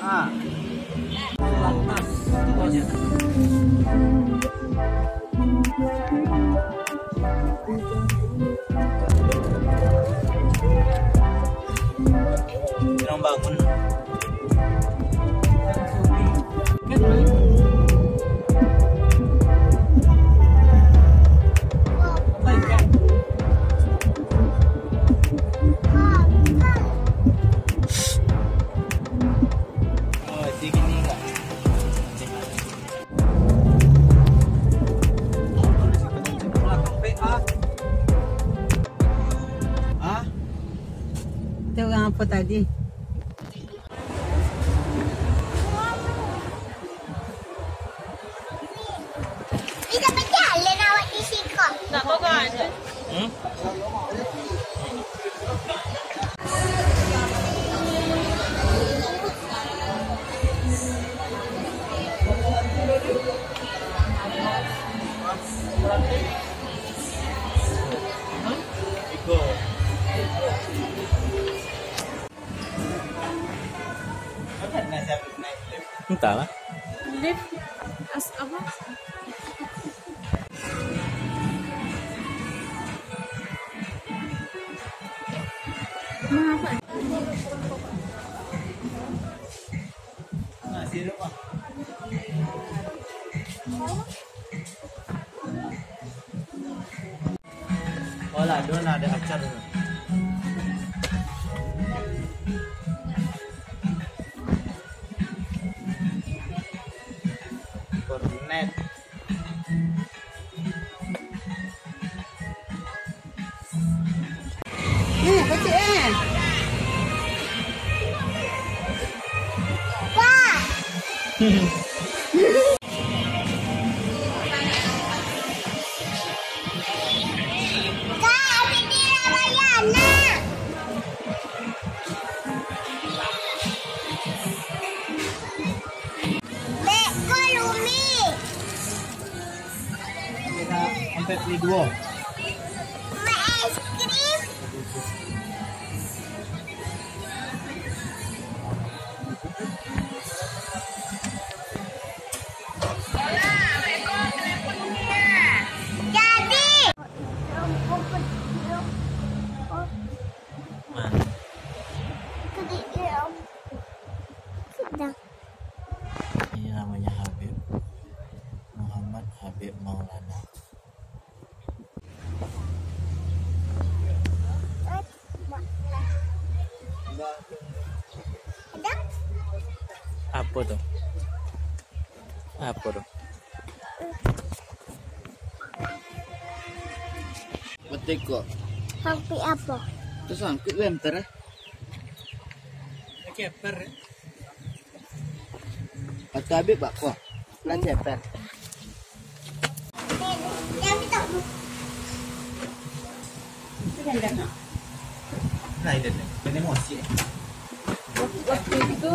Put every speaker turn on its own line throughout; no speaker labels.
Ah. Yang bangun.
Apa tadi?
Awak di sini.
Tak kan?
hmm? Iko. Entahlah.
Lift as apa?
Nah, ah. Oh doon ada acar. Kornet.
Hmm, kecil eh.
Wah,
Kita sampai Apa tuh? Apa tuh? Betik kok.
Sampai apa?
Terus angkut bentar ya. Keper ya. Kata Habib pak kok. Pelan ceper. Nah ini emosi.
Waktu itu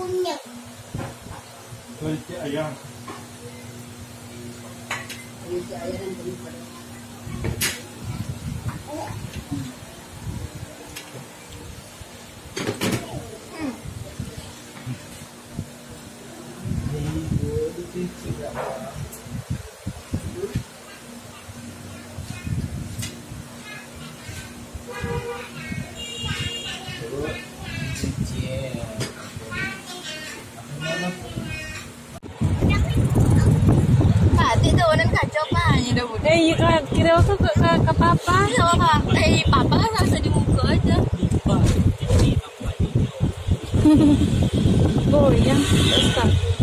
Punya.
ayam.
Itu orang kacau pak, Eh, kan kira aku ke ke, ke papa. Sama pak. Eh, papa kan rasa di muka aja. Oh, iya. Kak.